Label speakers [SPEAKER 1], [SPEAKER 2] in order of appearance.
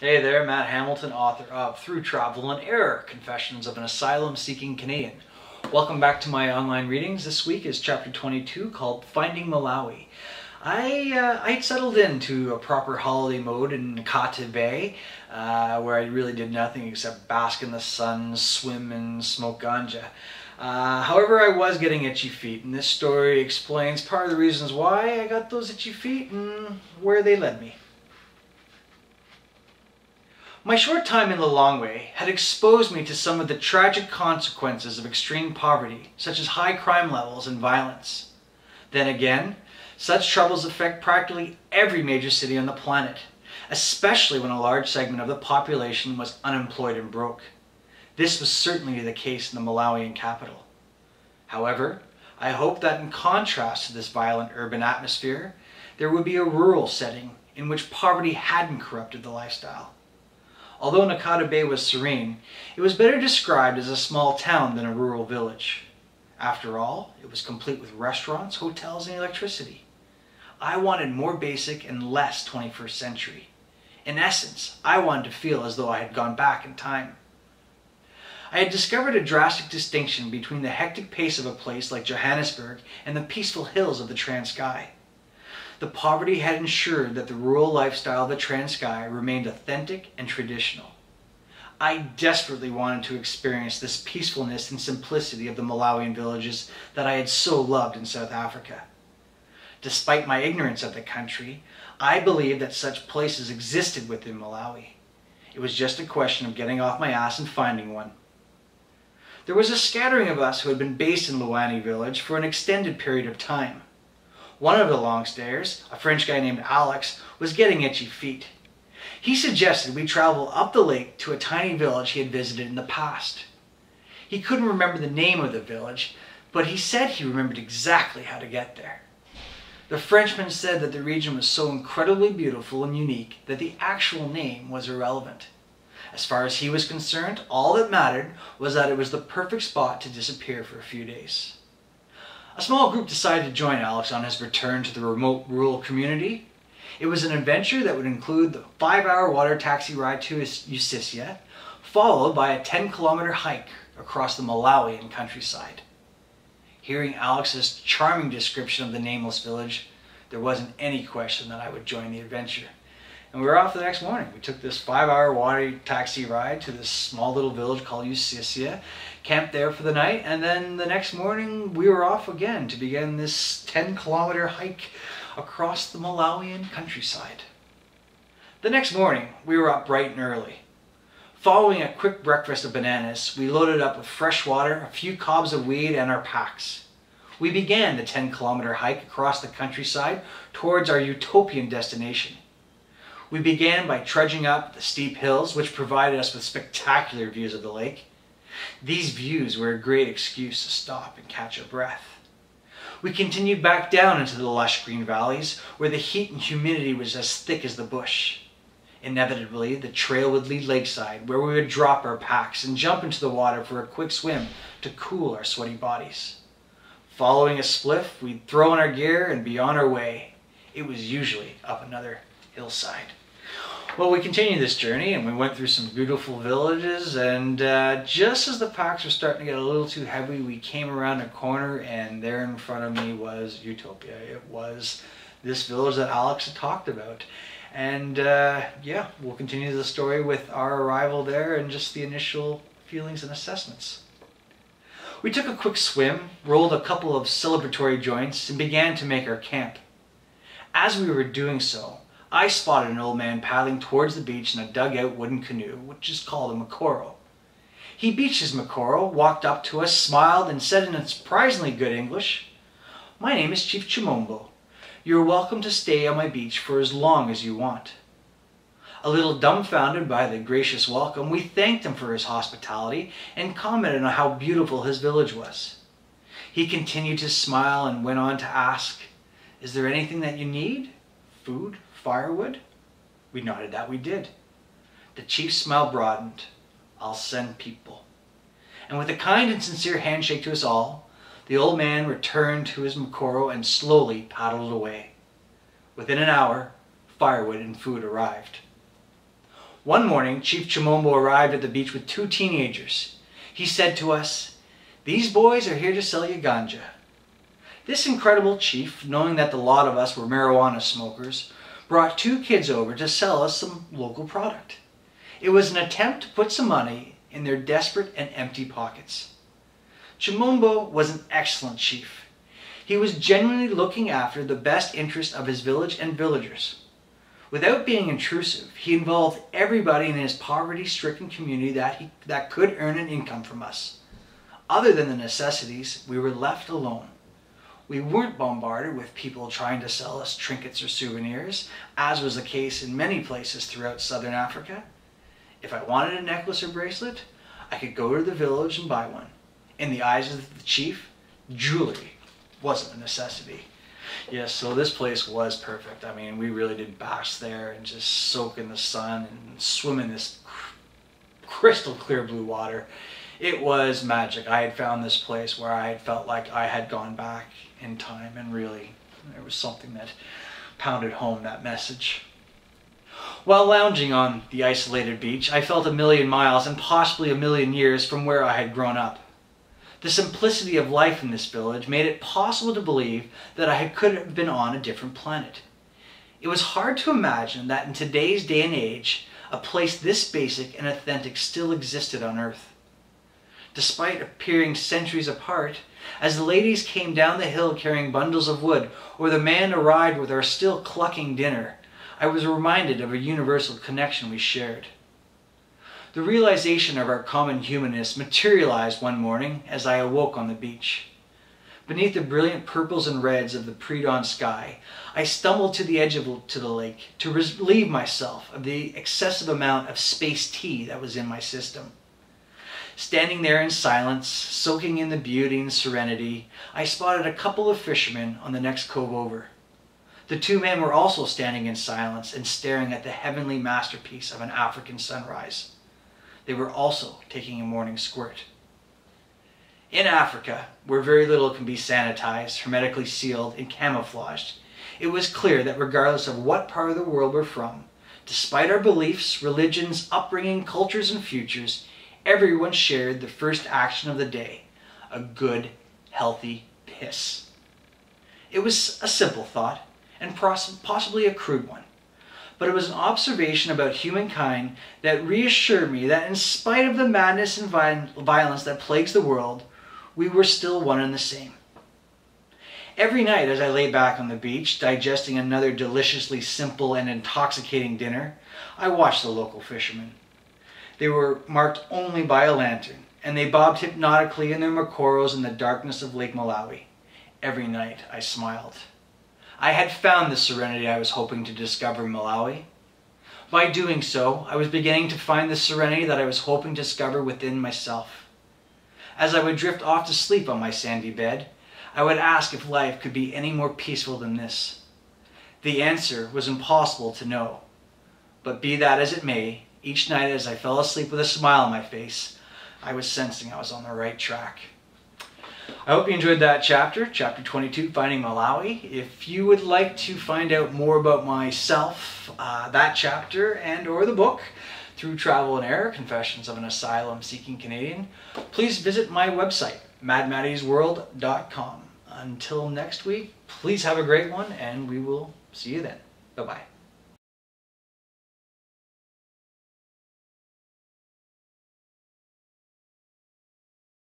[SPEAKER 1] Hey there, Matt Hamilton, author of Through Travel and Error Confessions of an Asylum Seeking Canadian. Welcome back to my online readings. This week is chapter 22 called Finding Malawi. I uh, I settled into a proper holiday mode in Nkhata Bay, uh, where I really did nothing except bask in the sun, swim, and smoke ganja. Uh, however, I was getting itchy feet, and this story explains part of the reasons why I got those itchy feet and where they led me. My short time in Lilongwe had exposed me to some of the tragic consequences of extreme poverty, such as high crime levels and violence. Then again, such troubles affect practically every major city on the planet, especially when a large segment of the population was unemployed and broke. This was certainly the case in the Malawian capital. However, I hope that in contrast to this violent urban atmosphere, there would be a rural setting in which poverty hadn't corrupted the lifestyle. Although Nkhata Bay was serene, it was better described as a small town than a rural village. After all, it was complete with restaurants, hotels, and electricity. I wanted more basic and less 21st century. In essence, I wanted to feel as though I had gone back in time. I had discovered a drastic distinction between the hectic pace of a place like Johannesburg and the peaceful hills of the Transkei. The poverty had ensured that the rural lifestyle of the Transkei remained authentic and traditional. I desperately wanted to experience this peacefulness and simplicity of the Malawian villages that I had so loved in South Africa. Despite my ignorance of the country, I believed that such places existed within Malawi. It was just a question of getting off my ass and finding one. There was a scattering of us who had been based in Luwani village for an extended period of time. One of the longstayers, a French guy named Alex, was getting itchy feet. He suggested we travel up the lake to a tiny village he had visited in the past. He couldn't remember the name of the village, but he said he remembered exactly how to get there. The Frenchman said that the region was so incredibly beautiful and unique that the actual name was irrelevant. As far as he was concerned, all that mattered was that it was the perfect spot to disappear for a few days. A small group decided to join Alex on his return to the remote rural community. It was an adventure that would include the five hour water taxi ride to Usisia, followed by a 10 kilometer hike across the Malawian countryside. Hearing Alex's charming description of the nameless village, there wasn't any question that I would join the adventure. And we were off the next morning. We took this five hour water taxi ride to this small little village called Usisia, camped there for the night, and then the next morning we were off again to begin this 10 kilometer hike across the Malawian countryside. The next morning we were up bright and early. Following a quick breakfast of bananas, we loaded up with fresh water, a few cobs of weed, and our packs. We began the 10 kilometer hike across the countryside towards our utopian destination. We began by trudging up the steep hills, which provided us with spectacular views of the lake. These views were a great excuse to stop and catch our breath. We continued back down into the lush green valleys, where the heat and humidity was as thick as the bush. Inevitably, the trail would lead lakeside, where we would drop our packs and jump into the water for a quick swim to cool our sweaty bodies. Following a spliff, we'd throw in our gear and be on our way. It was usually up another hillside. Well, we continued this journey and we went through some beautiful villages. And uh, just as the packs were starting to get a little too heavy, we came around a corner and there in front of me was Utopia. It was this village that Alex had talked about. And uh, yeah, we'll continue the story with our arrival there and just the initial feelings and assessments. We took a quick swim, rolled a couple of celebratory joints, and began to make our camp. As we were doing so, I spotted an old man paddling towards the beach in a dug-out wooden canoe, which is called a mokoro. He beached his mokoro, walked up to us, smiled, and said in surprisingly good English, My name is Chief Chimombo. You're welcome to stay on my beach for as long as you want. A little dumbfounded by the gracious welcome, we thanked him for his hospitality and commented on how beautiful his village was. He continued to smile and went on to ask, Is there anything that you need? Food? Firewood? We nodded that we did. The chief's smile broadened. I'll send people. And with a kind and sincere handshake to us all, the old man returned to his Mokoro and slowly paddled away. Within an hour, firewood and food arrived. One morning, Chief Chimombo arrived at the beach with two teenagers. He said to us, These boys are here to sell you ganja. This incredible chief, knowing that the lot of us were marijuana smokers, brought two kids over to sell us some local product. It was an attempt to put some money in their desperate and empty pockets. Chimombo was an excellent chief. He was genuinely looking after the best interest of his village and villagers. Without being intrusive, he involved everybody in his poverty-stricken community that, he, that could earn an income from us. Other than the necessities, we were left alone. We weren't bombarded with people trying to sell us trinkets or souvenirs, as was the case in many places throughout southern Africa. If I wanted a necklace or bracelet, I could go to the village and buy one. In the eyes of the chief, jewelry wasn't a necessity. Yes, so this place was perfect. I mean, we really did bask there and just soak in the sun and swim in this crystal clear blue water it was magic. I had found this place where I had felt like I had gone back in time and really there was something that pounded home that message. While lounging on the isolated beach, I felt a million miles and possibly a million years from where I had grown up. The simplicity of life in this village made it possible to believe that I could have been on a different planet. It was hard to imagine that in today's day and age, a place this basic and authentic still existed on Earth despite appearing centuries apart, as the ladies came down the hill carrying bundles of wood, or the man arrived with our still clucking dinner, I was reminded of a universal connection we shared. The realization of our common humanness materialized one morning as I awoke on the beach. Beneath the brilliant purples and reds of the pre-dawn sky, I stumbled to the edge of to the lake to relieve myself of the excessive amount of space tea that was in my system. Standing there in silence, soaking in the beauty and serenity, I spotted a couple of fishermen on the next cove over. The two men were also standing in silence and staring at the heavenly masterpiece of an African sunrise. They were also taking a morning squirt. In Africa, where very little can be sanitized, hermetically sealed, and camouflaged, it was clear that regardless of what part of the world we're from, despite our beliefs, religions, upbringing, cultures, and futures, everyone shared the first action of the day a good, healthy piss. It was a simple thought, and possibly a crude one, but it was an observation about humankind that reassured me that in spite of the madness and violence that plagues the world, we were still one and the same. Every night as I lay back on the beach, digesting another deliciously simple and intoxicating dinner, I watched the local fishermen. They were marked only by a lantern, and they bobbed hypnotically in their mokoros in the darkness of Lake Malawi. Every night I smiled. I had found the serenity I was hoping to discover in Malawi. By doing so, I was beginning to find the serenity that I was hoping to discover within myself. As I would drift off to sleep on my sandy bed, I would ask if life could be any more peaceful than this. The answer was impossible to know. But be that as it may, each night as I fell asleep with a smile on my face, I was sensing I was on the right track. I hope you enjoyed that chapter, chapter 22, Finding Malawi. If you would like to find out more about myself, uh, that chapter and or the book, through Travel and Error, Confessions of an Asylum Seeking Canadian, please visit my website, madmattysworld.com. Until next week, please have a great one and we will see you then. Bye-bye.